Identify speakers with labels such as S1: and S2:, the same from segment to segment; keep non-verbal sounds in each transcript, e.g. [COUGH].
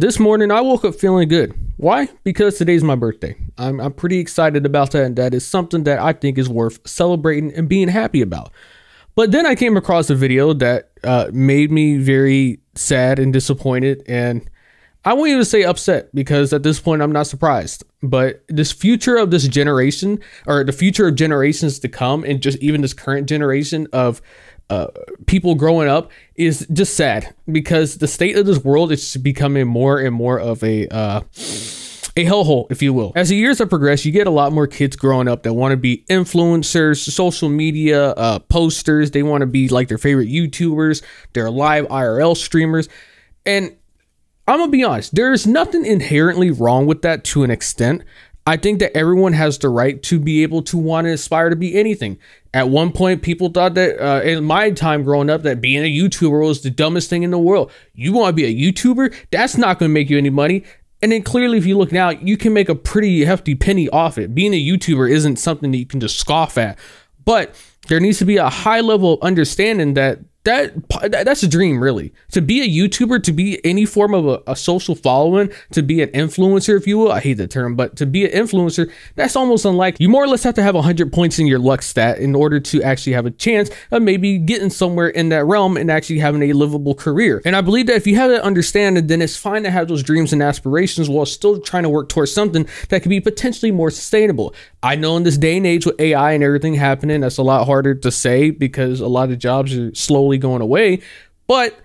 S1: This morning, I woke up feeling good. Why? Because today's my birthday. I'm, I'm pretty excited about that, and that is something that I think is worth celebrating and being happy about. But then I came across a video that uh, made me very sad and disappointed, and I won't even say upset because at this point I'm not surprised. But this future of this generation, or the future of generations to come, and just even this current generation of uh, people growing up is just sad because the state of this world is becoming more and more of a uh, a hellhole, if you will. As the years have progressed, you get a lot more kids growing up that want to be influencers, social media uh, posters. They want to be like their favorite YouTubers, their live IRL streamers, and I'm gonna be honest. There's nothing inherently wrong with that to an extent. I think that everyone has the right to be able to want to aspire to be anything. At one point, people thought that uh, in my time growing up, that being a YouTuber was the dumbest thing in the world. You want to be a YouTuber? That's not going to make you any money. And then clearly, if you look now, you can make a pretty hefty penny off it. Being a YouTuber isn't something that you can just scoff at. But there needs to be a high level of understanding that that that's a dream really. To be a youtuber to be any form of a, a, social following to be an influencer if you will i hate the term but to be an influencer that's almost unlikely you more or less have to have 100 points in your luck stat in order to actually have a chance of maybe getting somewhere in that realm and actually having a livable career. And i believe that if you have that understanding then it's fine to have those dreams and aspirations while still trying to work towards something that could be potentially more sustainable. I know in this day and age with ai and everything happening that's a lot harder to say because a lot of jobs are slowly going away, but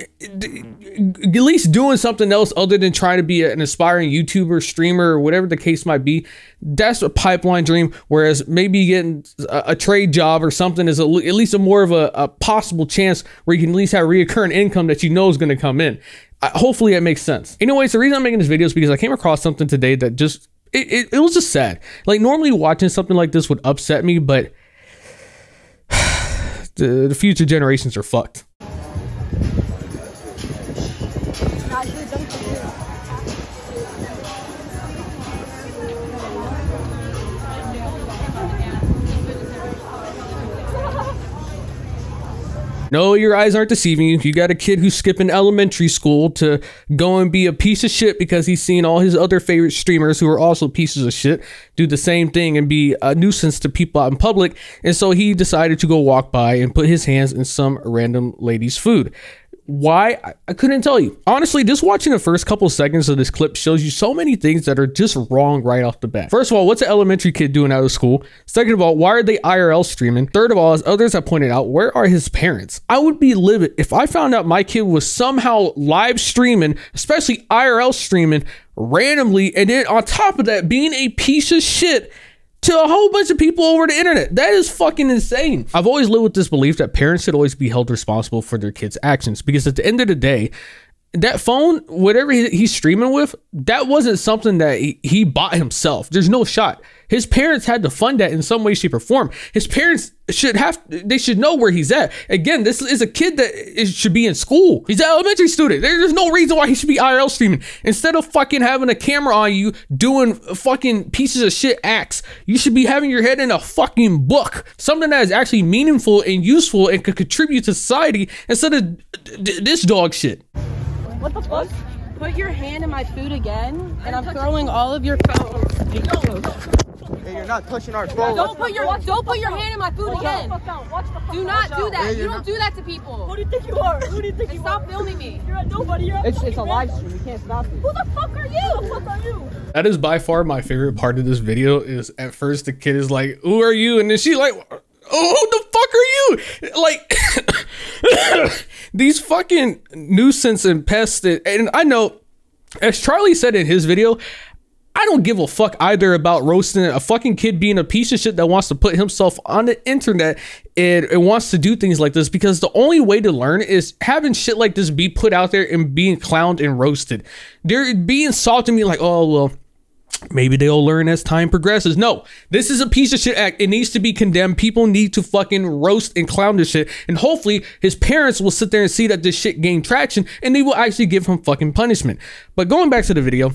S1: at least doing something else other than trying to be an aspiring YouTuber, streamer, or whatever the case might be, that's a pipeline dream. Whereas maybe getting a, trade job or something is a, at least a more of a, a, possible chance where you can at least have reoccurring income that you know is going to come in. Hopefully, that makes sense. Anyways, the reason I'm making this video is because I came across something today that just it, it, it was just sad. Like normally watching something like this would upset me, but the, future generations are fucked. No, your eyes aren't deceiving you. You got a kid who's skipping elementary school to go and be a piece of shit because he's seen all his other favorite streamers who are also pieces of shit do the same thing and be a nuisance to people out in public. And so he decided to go walk by and put his hands in some random lady's food. Why? I couldn't tell you. Honestly, just watching the first couple seconds of this clip shows you so many things that are just wrong right off the bat. First of all, what's an elementary kid doing out of school? Second of all, why are they IRL streaming? Third of all, as others have pointed out, where are his parents? I would be livid if I found out my kid was somehow live streaming, especially IRL streaming, randomly, and then on top of that, being a piece of shit to a whole bunch of people over the internet. That is fucking insane. I've always lived with this belief that parents should always be held responsible for their kids' actions because at the end of the day, that phone, whatever he's streaming with, that wasn't something that he bought himself. There's no shot. His parents had to fund that in some way, shape, or form. His parents should have, they should know where he's at. Again, this is a kid that is, should be in school. He's an elementary student. There's no reason why he should be IRL streaming. Instead of fucking having a camera on you doing fucking pieces of shit acts, you should be having your head in a fucking book. Something that is actually meaningful and useful and could contribute to society instead of this dog shit.
S2: What the fuck? Put your hand in my food again, and I'm throwing all of your phones.
S3: Hey, you're not touching our phone.
S2: Don't put your don't put your hand in my food again. Do not do that. You don't do that to people.
S4: Who do you think you are? Who do you think you are?
S2: Stop filming me.
S4: You're a nobody. You're a
S3: it's it's a live stream. You can't stop it.
S4: Who the fuck are you? Who the fuck are you?
S1: That is by far my favorite part of this video. Is at first the kid is like, "Who are you?" and then she like, "Oh, who the fuck are you?" Like these fucking nuisance and pests and I know, as Charlie said in his video, I don't give a fuck either about roasting a fucking kid being a piece of shit that wants to put himself on the internet and, and, wants to do things like this because the only way to learn is having shit like this be put out there and being clowned and roasted. They're being salty me like, oh well, Maybe they'll learn as time progresses. No, this is a piece of shit act. It needs to be condemned. People need to fucking roast and clown this shit. And hopefully his parents will sit there and see that this shit gained traction and they will actually give him fucking punishment. But going back to the video,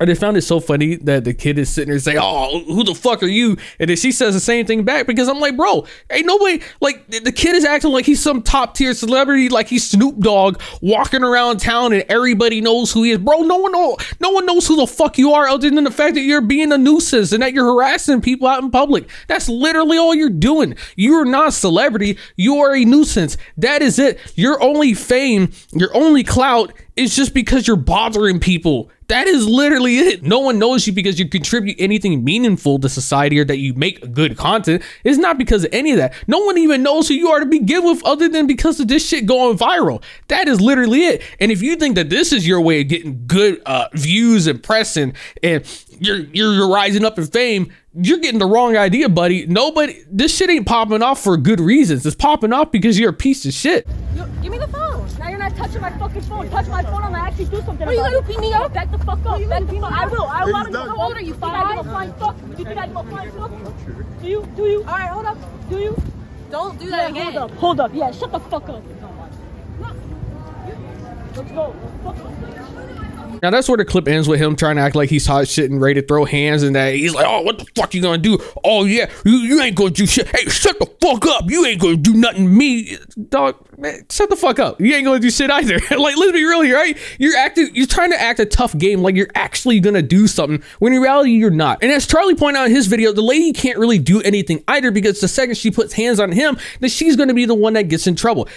S1: I just found it so funny that the kid is sitting there saying, "Oh, who the fuck are you?" And then she says the same thing back because I'm like, "Bro, ain't nobody like the kid is acting like he's some top tier celebrity, like he's Snoop Dogg walking around town and everybody knows who he is, bro. No one know, no one knows who the fuck you are other than the fact that you're being a nuisance and that you're harassing people out in public. That's literally all you're doing. You are not a celebrity. You are a nuisance. That is it. Your only fame, your only clout is just because you're bothering people." That is literally it. No one knows you because you contribute anything meaningful to society or that you make good content. It's not because of any of that. No one even knows who you are to begin with other than because of this shit going viral. That is literally it. And if you think that this is your way of getting good uh, views and press and, and you're, you're you're rising up in fame, you're getting the wrong idea, buddy. Nobody, this shit ain't popping off for good reasons. It's popping off because you're a piece of shit.
S4: You, give me the phone. Now you're not touching my fucking phone. Touch my phone, I'm gonna actually do something.
S2: Are you gonna
S4: it.
S2: beat me up?
S4: Back the fuck up. Back the fuck. I will. I will.
S3: He's done.
S4: How old are you? Five? I give a flying fuck. Do you think I give a flying fuck? Do you? Do you? All right, hold up. Do you?
S2: Don't do
S4: Yeah,
S2: that again.
S4: hold up. Hold up. Yeah, shut the fuck up. Let's go. Fuck up.
S1: Now that's where the clip ends with him trying to act like he's hot shit and ready to throw hands and that he's like, oh, what the fuck you gonna do? Oh yeah, you, you ain't gonna do shit. Hey, shut the fuck up. You ain't gonna do nothing to me, dog. Man, shut the fuck up. You ain't gonna do shit either. [LAUGHS] like, let's be real here, right? You're acting, you're trying to act a tough game, like you're actually gonna do something when in reality you're not. And as Charlie pointed out in his video, the lady can't really do anything either because the second she puts hands on him, then she's gonna be the one that gets in trouble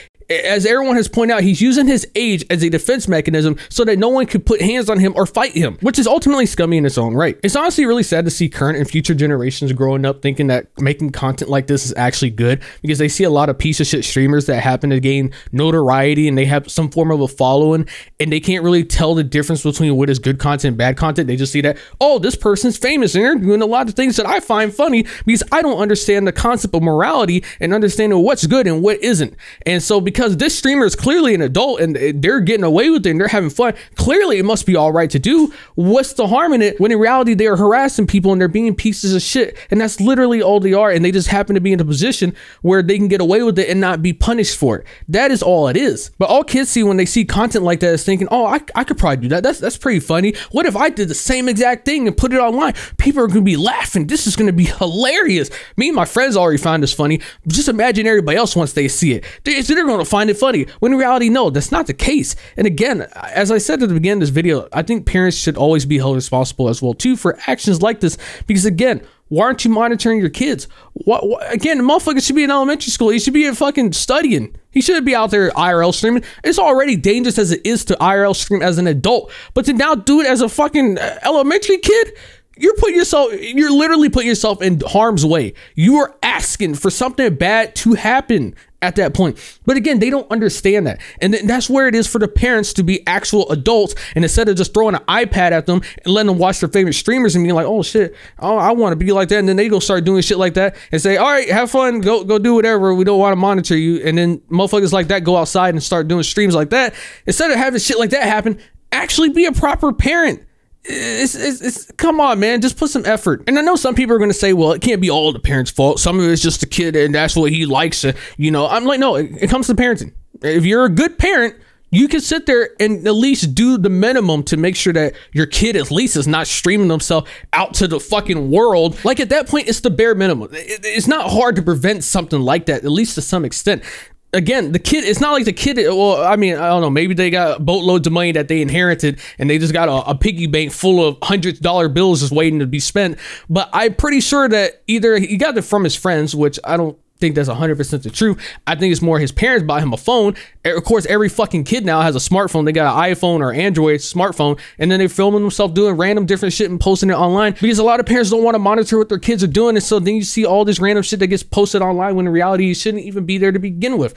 S1: as everyone has pointed out, he's using his age as a defense mechanism so that no one could put hands on him or fight him, which is ultimately scummy in its own right. It's honestly really sad to see current and future generations growing up thinking that making content like this is actually good because they see a lot of piece of shit streamers that happen to gain notoriety and they have some form of a following and they can't really tell the difference between what is good content and bad content. They just see that, oh, this person's famous and they're doing a lot of things that I find funny because I don't understand the concept of morality and understanding what's good and what isn't. And so because this streamer is clearly an adult and they're getting away with it and they're having fun, clearly it must be all right to do. What's the harm in it when in reality they are harassing people and they're being pieces of shit? And that's literally all they are. And they just happen to be in a position where they can get away with it and not be punished for it. That is all it is. But all kids see when they see content like that is thinking, oh, I, I could probably do that. That's that's pretty funny. What if I did the same exact thing and put it online? People are gonna be laughing. This is gonna be hilarious. Me and my friends already find this funny. Just imagine everybody else once they see it. They, they're find it funny. When in reality, no, that's not the case. And again, as I said at the beginning of this video, I think parents should always be held responsible as well too for actions like this. Because again, why aren't you monitoring your kids? What, what again? The motherfucker should be in elementary school. He should be fucking studying. He shouldn't be out there IRL streaming. It's already dangerous as it is to IRL stream as an adult, but to now do it as a fucking uh, elementary kid, you're putting yourself you're literally putting yourself in harm's way. You are asking for something bad to happen at that point. But again they don't understand that. And that's where it is for the parents to be actual adults. And instead of just throwing an ipad at them and letting them watch their favorite streamers and being like oh shit oh i want to be like that. And then they go start doing shit like that and say all right have fun. Go go do whatever. We don't want to monitor you. And then motherfuckers like that go outside and start doing streams like that. Instead of having shit like that happen actually be a proper parent it's, it's, it's come on man just put some effort. And i know some people are going to say well it can't be all the parents fault. Some of it's just the kid and that's what he likes uh, you know. I'm like no it, it comes to parenting. If you're a good parent you can sit there and at least do the minimum to make sure that your kid at least is not streaming themselves out to the fucking world. Like at that point, it's the bare minimum. It's not hard to prevent something like that, at least to some extent again, the kid, it's not like the kid, well, I mean, I don't know, maybe they got boatloads of money that they inherited and they just got a, a piggy bank full of hundred dollar bills just waiting to be spent. But I'm pretty sure that either he got it from his friends, which I don't think that's 100% the truth. I think it's more his parents buy him a phone. Of course, every fucking kid now has a smartphone. They got an iPhone or Android smartphone, and then they're filming themselves doing random different shit and posting it online because a lot of parents don't want to monitor what their kids are doing. And so then you see all this random shit that gets posted online when in reality you shouldn't even be there to begin with.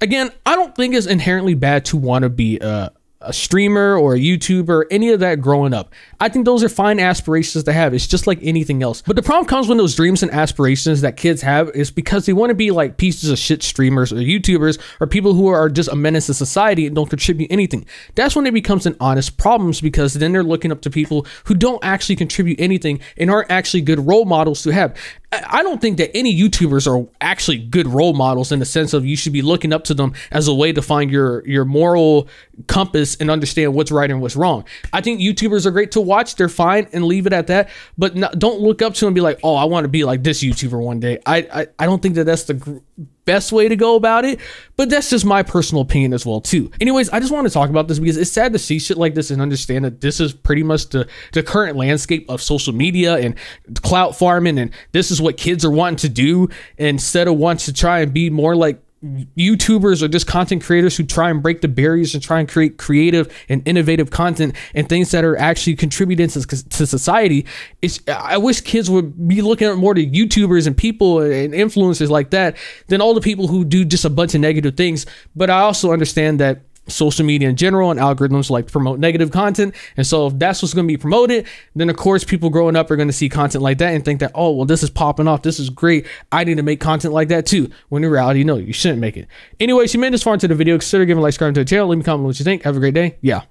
S1: Again, I don't think it's inherently bad to want to be uh, a streamer or a YouTuber, any of that growing up. I think those are fine aspirations to have. It's just like anything else. But the problem comes when those dreams and aspirations that kids have is because they want to be like pieces of shit streamers or YouTubers or people who are just a menace to society and don't contribute anything. That's when it becomes an honest problems because then they're looking up to people who don't actually contribute anything and aren't actually good role models to have. I I don't think that any YouTubers are actually good role models in the sense of you should be looking up to them as a way to find your your moral compass this and understand what's right and what's wrong. I think YouTubers are great to watch. They're fine and leave it at that. But don't look up to them and be like, oh, I want to be like this YouTuber one day. I, I, I don't think that that's the gr- best way to go about it, but that's just my personal opinion as well too. Anyways, I just want to talk about this because it's sad to see shit like this and understand that this is pretty much the, the current landscape of social media and clout farming and this is what kids are wanting to do instead of wanting to try and be more like YouTubers or just content creators who try and break the barriers and try and create creative and innovative content and things that are actually contributing to, to society. It's I wish kids would be looking more to YouTubers and people and influencers like that than all the people who do just a bunch of negative things. But I also understand that social media in general and algorithms like promote negative content. And so if that's what's going to be promoted, then of course people growing up are going to see content like that and think that, oh, well, this is popping off. This is great. I need to make content like that too. When in reality, no, you shouldn't make it. Anyways, you made this far into the video. Consider giving a like, subscribe to the channel. Leave me a comment what you think. Have a great day. Yeah.